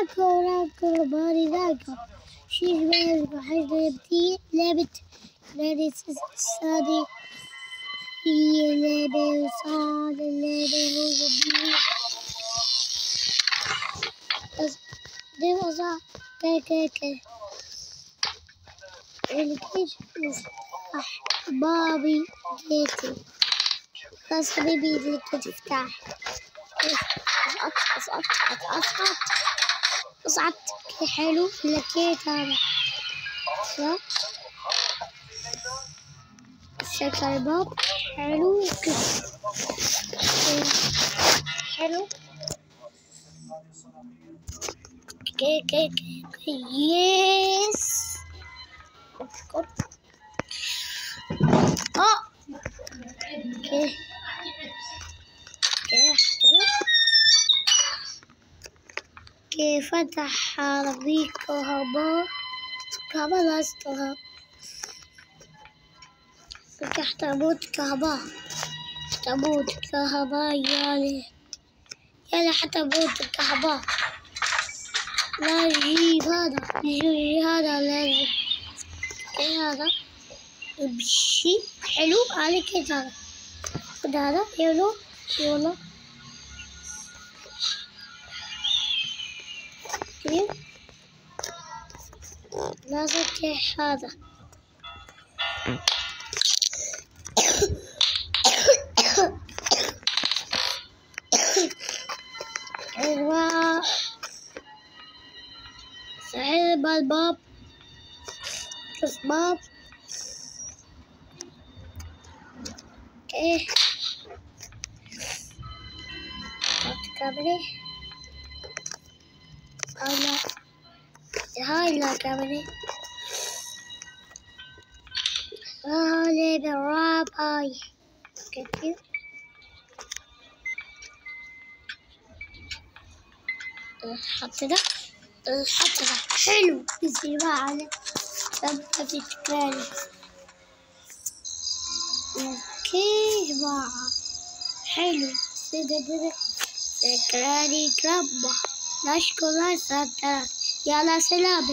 راكو راكو باري راكو شيش باري حاجة لعبتي لعبة لعبة صادي هي لعبة صاد لعبة هو بيه بس دي وصا كا كا كا الكيش مفتاح بابي جيتي بس حبيبي الكيش مفتاح اصعد اصعد اصعد اصعد حلو لكيت هذا. صح؟ سكر الباب حلو. كده حلو. كي كي كي يس اسكت آه أوكي. كيف فتح عربية كهرباء كهرباء. فتح تابوت كهرباء تابوت كهرباء يالي يلا تابوت الكهرباء لا يجيب هذا يجيب هذا لازم إيه هذا؟ بشي حلو. عليك هذا هذا. يلا. يلا. كيف؟ لازم تح هذا؟ أيوه سحب الباب. شوف باب إيه كابري لا. هاي لا كابري هاي بالراب هاي. كيف حط ده. حط ده. حلو. يصير على تبقى في تكراري أوكي جماعة حلو. كده كده تكراري كربة Laş kolaysa taraf. Ya la selam.